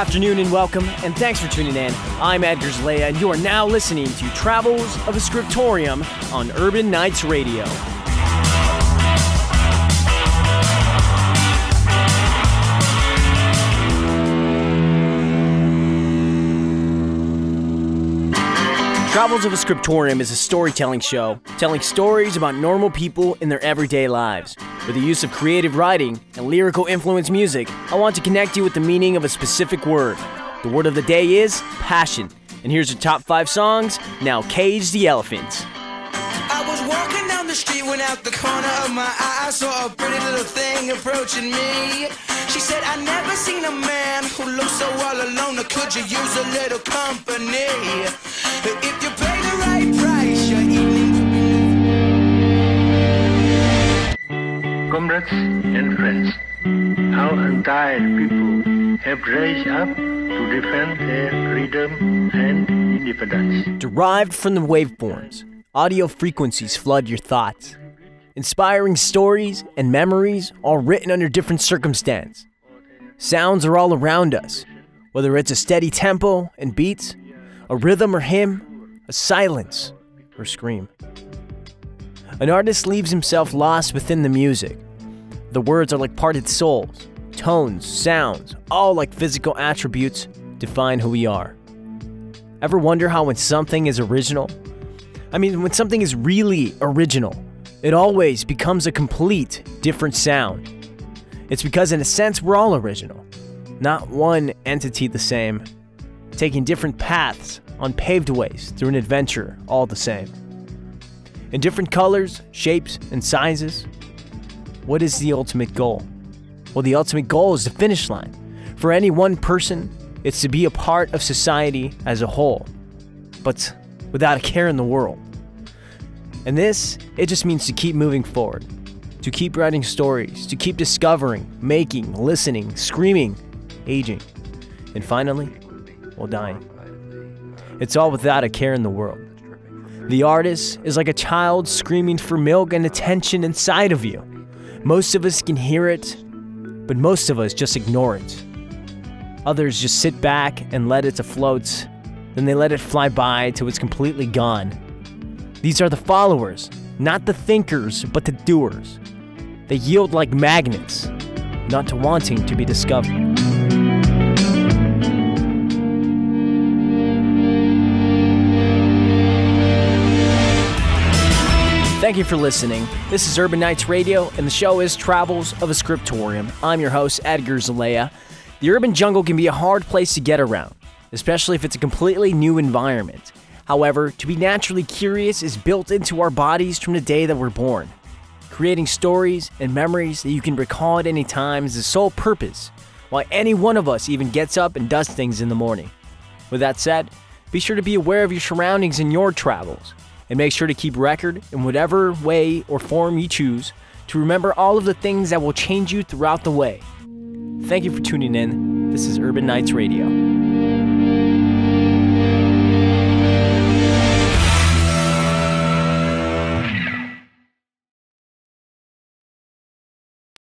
afternoon and welcome, and thanks for tuning in. I'm Edgar Zelaya, and you are now listening to Travels of a Scriptorium on Urban Nights Radio. Travels of a Scriptorium is a storytelling show telling stories about normal people in their everyday lives. With the use of creative writing and lyrical influence music, I want to connect you with the meaning of a specific word. The word of the day is passion. And here's your top five songs. Now, Cage the Elephant. I was walking down the street when out the corner of my eye I saw a pretty little thing approaching me. She said, I never seen a man who looks so all alone. Could you use a little company? If you pay the right price, Comrades and friends, how untired people have raised up to defend their freedom and independence. Derived from the waveforms, audio frequencies flood your thoughts. Inspiring stories and memories, all written under different circumstance. Sounds are all around us, whether it's a steady tempo and beats, a rhythm or hymn, a silence or scream. An artist leaves himself lost within the music. The words are like parted souls, tones, sounds, all like physical attributes define who we are. Ever wonder how when something is original? I mean, when something is really original, it always becomes a complete different sound. It's because, in a sense, we're all original, not one entity the same, taking different paths on paved ways through an adventure all the same. In different colors, shapes, and sizes, what is the ultimate goal? Well, the ultimate goal is the finish line. For any one person, it's to be a part of society as a whole, but without a care in the world. And this, it just means to keep moving forward, to keep writing stories, to keep discovering, making, listening, screaming, aging, and finally, well, dying. It's all without a care in the world. The artist is like a child screaming for milk and attention inside of you. Most of us can hear it, but most of us just ignore it. Others just sit back and let it afloat, then they let it fly by till it's completely gone. These are the followers, not the thinkers, but the doers. They yield like magnets, not to wanting to be discovered. Thank you for listening. This is Urban Nights Radio, and the show is Travels of a Scriptorium. I'm your host, Edgar Zelaya. The urban jungle can be a hard place to get around, especially if it's a completely new environment. However, to be naturally curious is built into our bodies from the day that we're born. Creating stories and memories that you can recall at any time is the sole purpose, why any one of us even gets up and does things in the morning. With that said, be sure to be aware of your surroundings in your travels, and make sure to keep record in whatever way or form you choose to remember all of the things that will change you throughout the way. Thank you for tuning in. This is Urban Nights Radio.